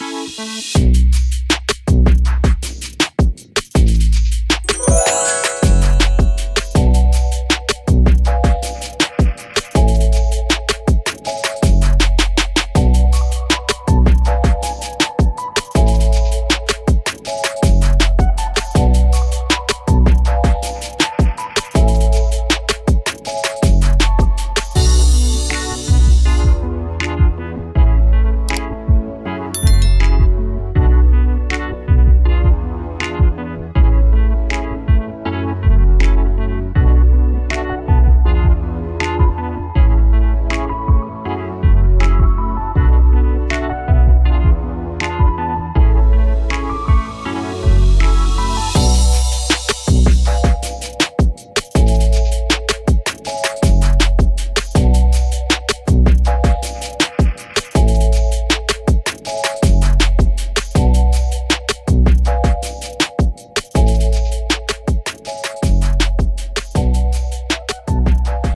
Música